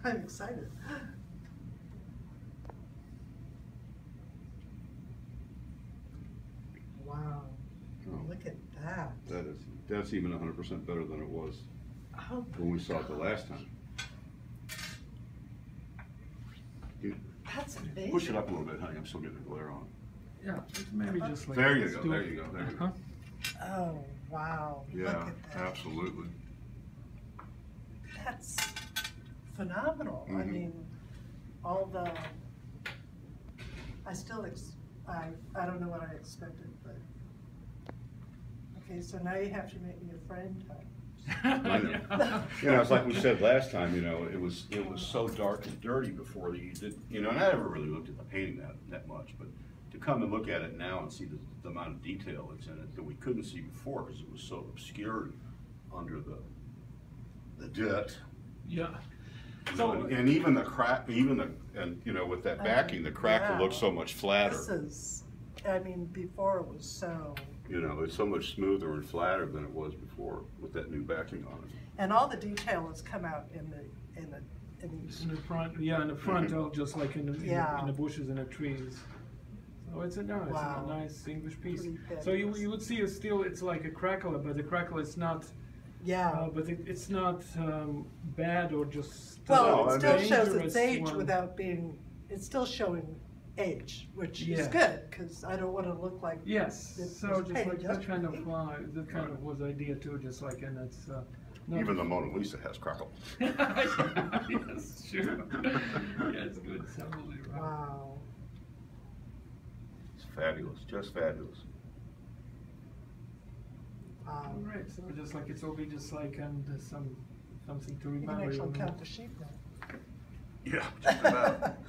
I'm excited. Wow, Oh, look at that. That is, that's even hundred percent better than it was Oh when we my saw it the last time. You That's amazing. Push it up a little bit, honey, I'm still getting the glare on. Yeah, it's maybe just like. There you go, there you go, there you go. Uh-huh. Oh, wow, look Yeah, at that. absolutely. That's phenomenal. I Mhm. mean, all the, I still, ex- I, I don't know what I expected, but. Okay, so now you have to make me a friend, huh? I know. You know, it's like we said last time, you know, it was, it was so dark and dirty before that you did, you know, and I never really looked at the painting that, that much, but to come and look at it now and see the, the amount of detail that's in it that we couldn't see before because it was so obscured under the, the dirt. Yeah. You So- know, And and even the crack, even the, and, you know, with that backing, the crack will look so much flatter. This is, I mean, before it was so, You know, it's so much smoother and flatter than it was before with that new backing on it. and all the detail has come out in the, in the, in these. In the front, yeah, in the front, Mhm. oh, just like in the, in the- in the bushes and the trees. So it's a, no, it's a nice English piece. So you, you would see a steel, it's like a crackle, but the crackle is not, Yeah. uh, but it, it's not, um, bad or just. Well, No, it I still mean- shows its age one. without being, it's still showing age, which is good, because I don't want to look like. Yes, it so just like that kind of, uh, that kind of was idea too, just like, and it's, uh. not- Even the Mona Lisa has crackle. Yes, sure. Yeah, it's good, it's absolutely right. Wow. It's fabulous, just fabulous. Wow. All right, so just like, it's all be just like, and uh, some, something to You can remember. actually you know. count the sheep now. Yeah, just about.